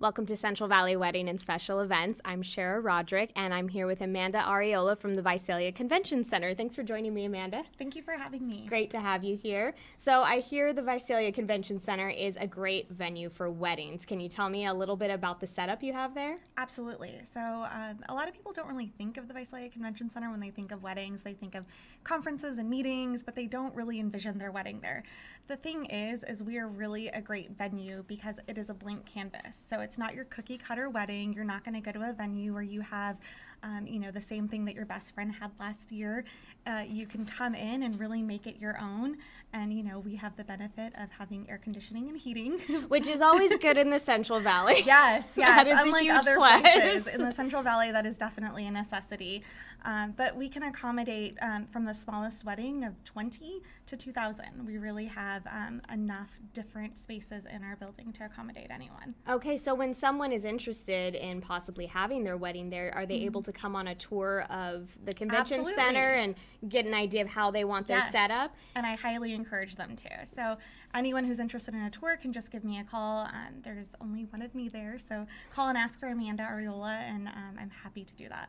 Welcome to Central Valley Wedding and Special Events. I'm Shara Roderick, and I'm here with Amanda Arreola from the Visalia Convention Center. Thanks for joining me, Amanda. Thank you for having me. Great to have you here. So, I hear the Visalia Convention Center is a great venue for weddings. Can you tell me a little bit about the setup you have there? Absolutely. So, um, a lot of people don't really think of the Visalia Convention Center when they think of weddings. They think of conferences and meetings, but they don't really envision their wedding there. The thing is, is we are really a great venue because it is a blank canvas. So it's not your cookie cutter wedding. You're not going to go to a venue where you have, um, you know, the same thing that your best friend had last year. Uh, you can come in and really make it your own. And, you know, we have the benefit of having air conditioning and heating. Which is always good in the Central Valley. Yes, yes. That is Unlike a huge other plus. places in the Central Valley, that is definitely a necessity. Um, but we can accommodate um, from the smallest wedding of 20 to 2,000. We really have um, enough different spaces in our building to accommodate anyone. Okay, so when someone is interested in possibly having their wedding there, are they able to come on a tour of the convention Absolutely. center and get an idea of how they want their Yes. setup? And I highly encourage them to. So anyone who's interested in a tour can just give me a call. Um, there's only one of me there, so call and ask for Amanda Arreola, and um, I'm happy to do that.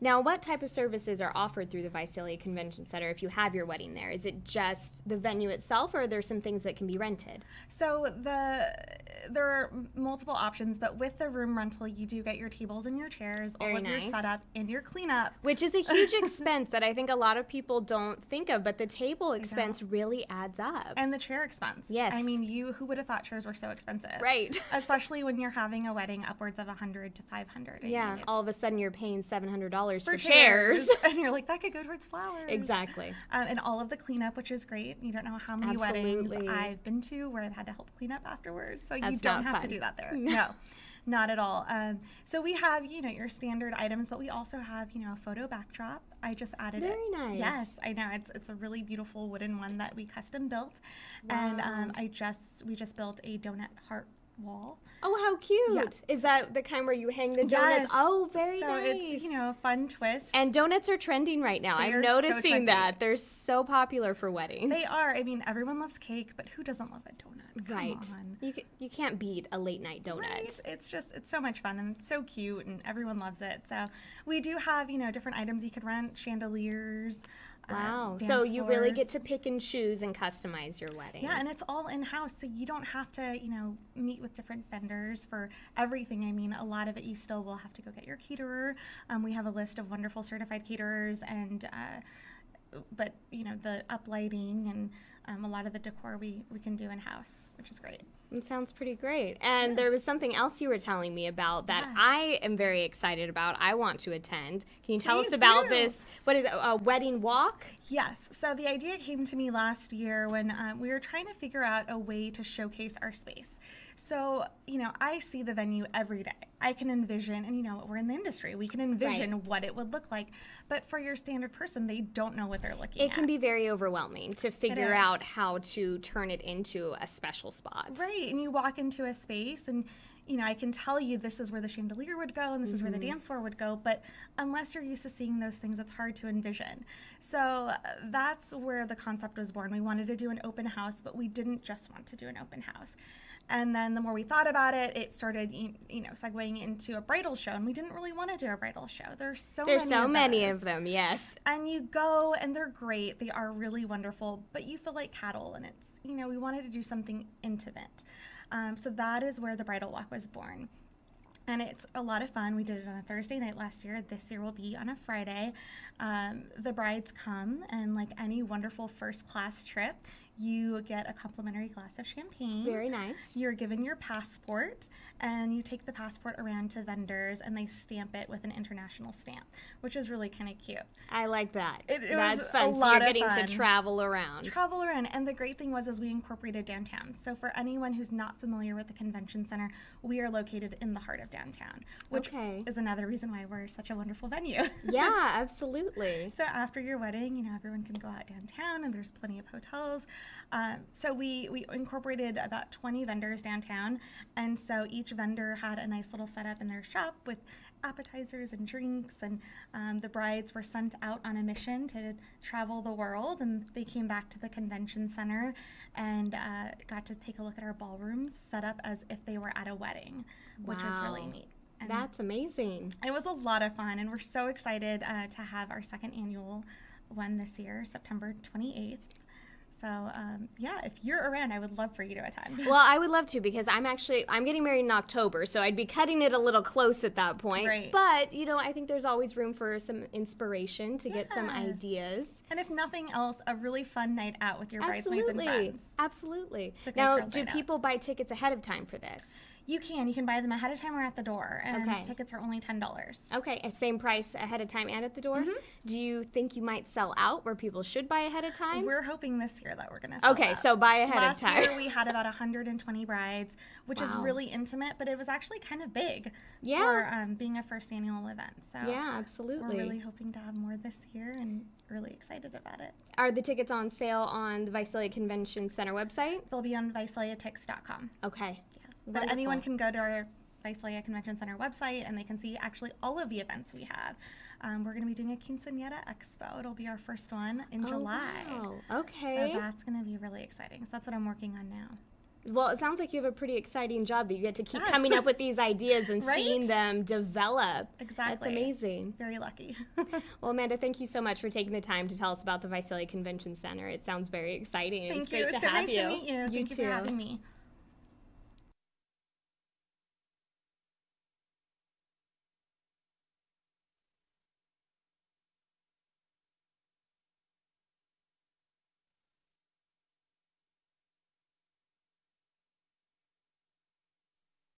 Now, what type of services are offered through the Visalia Convention Center if you have your wedding there? Is it just the venue itself, or are there some things that can be rented? So the there are multiple options, but with the room rental, you do get your tables and your chairs, all Very of nice. your setup and your cleanup. Which is a huge expense that I think a lot of people don't think of, but the table expense really adds up. And the chair expense. Yes. I mean, you who would have thought chairs were so expensive? Right. Especially when you're having a wedding upwards of a 100 to 500. I yeah, mean, all of a sudden you're paying $700 for, for chairs. and you're like, that could go towards flowers. exactly. Um, and all of the cleanup, which is great. You don't know how many weddings I've been to where I've had to help clean up afterwards. So you Don't have to do that there. No, not at all. Um, so we have, you know, your standard items, but we also have, you know, a photo backdrop. I just added it. Very nice. Yes, I know. It's it's a really beautiful wooden one that we custom built, and um, I just we just built a donut heart wall. Oh, how cute. Yeah. Is that the kind where you hang the donuts? Yes. Oh, very so nice. it's you know a fun twist. and donuts are trending right now. They I'm are so noticing that. They're so popular for weddings. they are. I mean, everyone loves cake, but who doesn't love a donut? Right. You, you can't beat a late night donut. Right? It's just it's so much fun and it's so cute and everyone loves it. So we do have you know different items you could rent, chandeliers. uh, Wow. so dance you really get to pick and choose and customize your wedding. Yeah, and it's all in house, so you don't have to, you know, meet with different vendors for everything. I mean, a lot of it you still will have to go get your caterer. Um, we have a list of wonderful certified caterers, and uh, but you know the uplighting and um, a lot of the decor we we can do in house, which is great. It sounds pretty great. And there was something else you were telling me about that Yes. I am very excited about. I want to attend. Can you tell us about do. this? What is it? A wedding walk? Yes. So the idea came to me last year when uh, we were trying to figure out a way to showcase our space. So, you know, I see the venue every day. I can envision, and you know, we're in the industry, we can envision what it would look like. But for your standard person, they don't know what they're looking It at. can be very overwhelming to figure is. Out how to turn it into a special spot. Right. And you walk into a space and you know, I can tell you this is where the chandelier would go and this is where the Mm-hmm. dance floor would go, but unless you're used to seeing those things, it's hard to envision. So uh, that's where the concept was born. We wanted to do an open house, but we didn't just want to do an open house. And then the more we thought about it, it started, you know, segueing into a bridal show, and we didn't really want to do a bridal show. There's so There's many so of many those. of them, yes. and you go and they're great they are really wonderful but you feel like cattle and it's you know we wanted to do something intimate. Um, so that is where the bridal walk was born. And it's a lot of fun. We did it on a thursday night last year. This year will be on a friday. Um, the brides come and like any wonderful first class trip you get a complimentary glass of champagne Very nice. you're given your passport and you take the passport around to vendors and they stamp it with an international stamp, which is really kind of cute. I like that. It- it was That's a fun. so lot you're getting fun. to travel around. Travel around, and the great thing was is we incorporated downtown. So for anyone who's not familiar with the convention center, we are located in the heart of downtown, which Okay. is another reason why we're such a wonderful venue. yeah, absolutely. So after your wedding, you know, everyone can go out downtown and there's plenty of hotels. Um, so we, we incorporated about 20 vendors downtown. And so each vendor had a nice little setup in their shop with appetizers and drinks. And um, the brides were sent out on a mission to travel the world. And they came back to the convention center and uh, got to take a look at our ballrooms set up as if they were at a wedding, which was really neat. And That's amazing. it was a lot of fun, and we're so excited uh, to have our second annual one this year, September 28th. So, um, yeah, if you're around, I would love for you to attend. Well, I would love to because I'm actually I'm getting married in October, so I'd be cutting it a little close at that point. Right. But you know, I think there's always room for some inspiration to get some ideas. and if nothing else, a really fun night out with your bridesmaids and Absolutely, friends. absolutely. Now, do night out. people buy tickets ahead of time for this? You can. You can buy them ahead of time or at the door, and Okay. tickets are only $10. Okay, uh, same price ahead of time and at the door. Mm-hmm. Do you think you might sell out where people should buy ahead of time? We're hoping this year that we're going to sell. Okay, so buy ahead Last of time. Last year we had about 120 brides, which is really intimate, but it was actually kind of big Yeah. for um, being a first annual event. So yeah, absolutely. we're really hoping to have more this year and really excited about it. Are the tickets on sale on the Visalia Convention Center website? They'll be on VisaliaTix.com. Okay. Yeah. But anyone can go to our Visalia Convention Center website and they can see actually all of the events we have. Um, we're going to be doing a Quinceañera Expo. It'll be our first one in Oh, July. wow. Okay. So that's going to be really exciting. So that's what I'm working on now. well, it sounds like you have a pretty exciting job that you get to keep Yes. coming up with these ideas and Right? seeing them develop. Exactly. That's amazing. Very lucky. Well, Amanda, thank you so much for taking the time to tell us about the Visalia Convention Center. It sounds very exciting. Thank it's you. great It was to so have nice you. to meet you. you Thank you too. for having me.